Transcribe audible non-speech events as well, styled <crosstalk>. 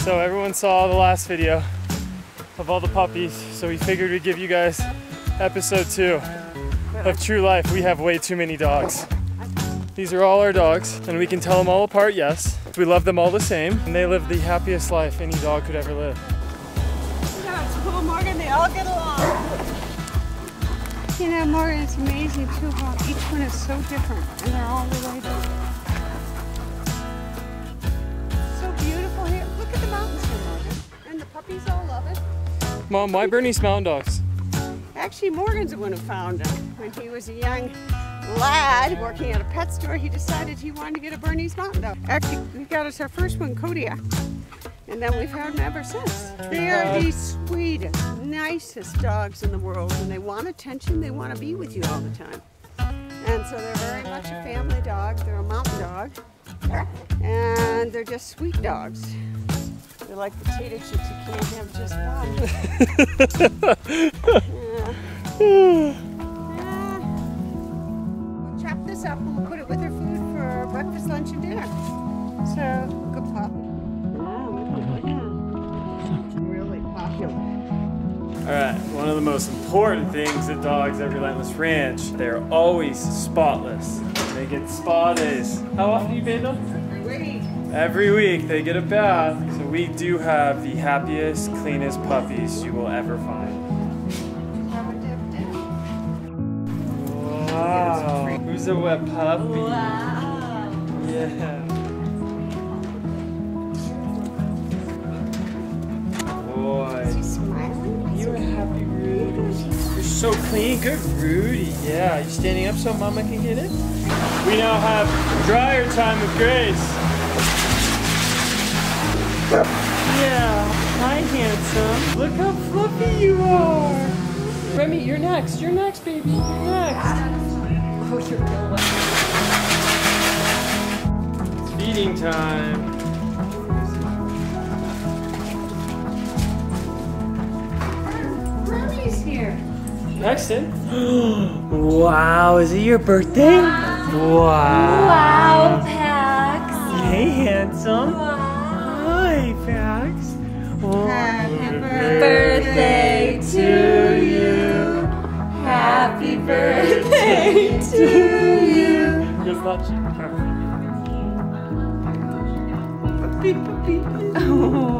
So everyone saw the last video of all the puppies, so we figured we'd give you guys episode two of True Life. We have way too many dogs. These are all our dogs, and we can tell them all apart, yes. We love them all the same, and they live the happiest life any dog could ever live. Yeah, cool, Morgan. They all get along. You know, Morgan, it's amazing too how each one is so different, and they're all related. Mom, why Bernese Mountain Dogs? Actually, Morgan's the one who found them. When he was a young lad working at a pet store, he decided he wanted to get a Bernese Mountain Dog. Actually, we got us our first one, Kodiak. And then we've had them ever since. They are the uh. sweetest, nicest dogs in the world. and they want attention, they want to be with you all the time. And so they're very much a family dog. They're a mountain dog. And they're just sweet dogs. They're like potato chips, you can't have just one. yeah. We'll chop this up and we'll put it with her food for breakfast, lunch, and dinner. So, good pup. Really popular. All right, one of the most important things at dogs at Relentless Ranch, they're always spotless. They get spa days. How often do you bathe them? Wait. Every week they get a bath. We do have the happiest, cleanest puppies you will ever find. Have a dip, dip. Wow, who's a wet puppy? Yeah. Boy. Is he smiling? You a happy Rudy. You're so clean. Good Rudy. Yeah. You standing up so mama can get it? We now have dryer time with Grace. Yeah. Hi, handsome. Look how fluffy you are. Remy, you're next. You're next, baby. You're next. Oh, you're real wet. It's feeding time. Remy's here. Paxton. <gasps> wow. Is it your birthday? Wow. Wow, Pax. Happy birthday to you. Just not you. Puppy, <laughs> puppy. Oh.